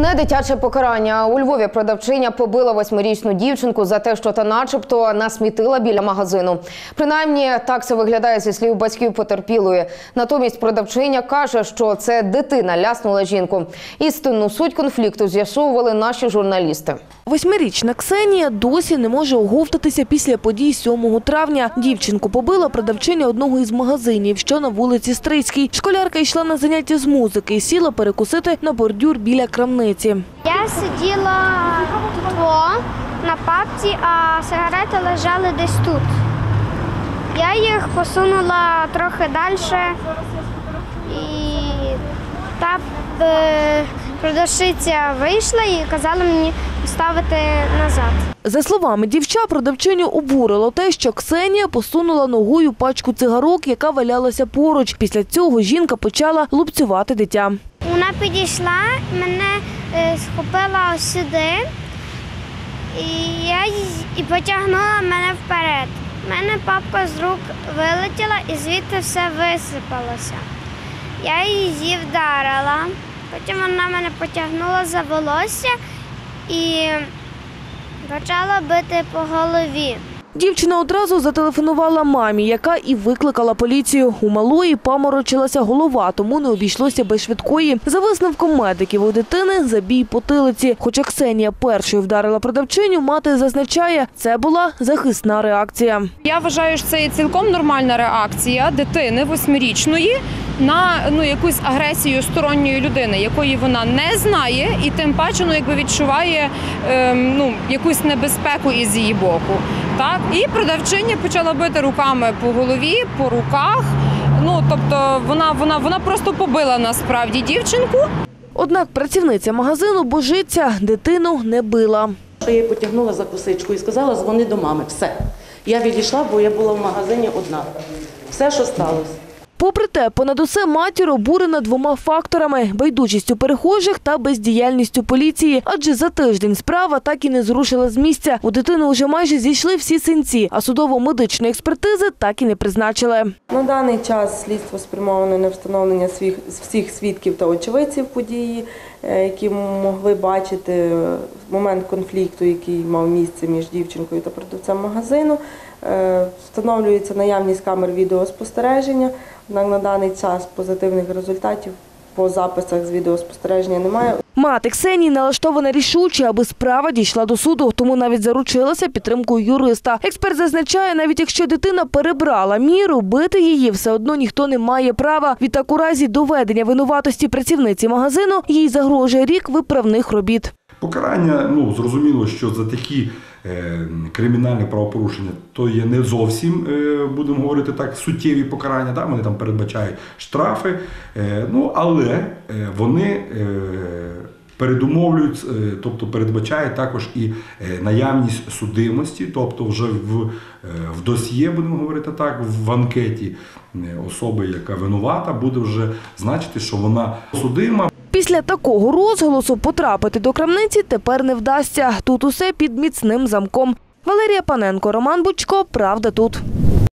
Не дитяче покарання. У Львові продавчиня побила восьмирічну дівчинку за те, що та начебто насмітила біля магазину. Принаймні, так це виглядає зі слів батьків потерпілої. Натомість продавчиня каже, що це дитина ляснула жінку. Істинну суть конфлікту з'ясовували наші журналісти. Восьмирічна Ксенія досі не може оговтатися після подій 7 травня. Дівчинку побила продавчиня одного із магазинів, що на вулиці Стрийській. Школярка йшла на заняття з музики і сіла перекусити на бордюр біля крамниці. Я сиділа тво на папці, а сигарети лежали десь тут. Я їх посунула трохи далі і та е, продавщиця вийшла і казала мені ставити назад. За словами дівча, продавчиню обурило те, що Ксенія посунула ногою пачку цигарок, яка валялася поруч. Після цього жінка почала лупцювати дитя. Вона підійшла, мене схопила ось сюди і, я, і потягнула мене вперед. У мене папка з рук вилетіла і звідти все висипалося. Я її вдарила, потім вона мене потягнула за волосся і почала бити по голові. Дівчина одразу зателефонувала мамі, яка і викликала поліцію. У малої паморочилася голова, тому не обійшлося без швидкої. За висновком медиків у дитини забій потилиці. Хоча Ксенія першою вдарила продавчиню, мати зазначає, це була захисна реакція. Я вважаю, що це цілком нормальна реакція дитини восьмирічної на ну якусь агресію сторонньої людини, якої вона не знає, і тим паче ну, якби відчуває ем, ну якусь небезпеку із її боку. Так і продавчиня почала бити руками по голові, по руках. Ну тобто вона, вона, вона просто побила насправді дівчинку. Однак працівниця магазину божиться, дитину не била. Я її потягнула за косичку і сказала, дзвони до мами. Все. Я відійшла, бо я була в магазині одна. Все, що сталося. Попри те, понад усе матір обурена двома факторами – байдужістю перехожих та бездіяльністю поліції. Адже за тиждень справа так і не зрушила з місця. У дитини вже майже зійшли всі синці, а судово-медичної експертизи так і не призначили. На даний час слідство спрямоване на встановлення свіх- всіх свідків та очевидців події, е, які могли бачити момент конфлікту, який мав місце між дівчинкою та продавцем магазину. Е, Встановлюється наявність камер відеоспостереження. Однак на даний час позитивних результатів по записах з відеоспостереження немає. Мати Ксенії налаштована рішуче, аби справа дійшла до суду, тому навіть заручилася підтримкою юриста. Експерт зазначає, навіть якщо дитина перебрала міру, бити її все одно ніхто не має права. Відтак у разі доведення винуватості працівниці магазину їй загрожує рік виправних робіт. Покарання, ну зрозуміло, що за такі е, кримінальні правопорушення то є не зовсім, е, будемо говорити так, суттєві покарання. Да? Вони там передбачають штрафи. Е, ну, але вони передумовлюють, тобто передбачають також і наявність судимості, тобто вже в, в досьє, будемо говорити так, в анкеті особи, яка винувата, буде вже значити, що вона судима. Після такого розголосу потрапити до крамниці тепер не вдасться. Тут усе під міцним замком. Валерія Паненко, Роман Бучко. Правда тут.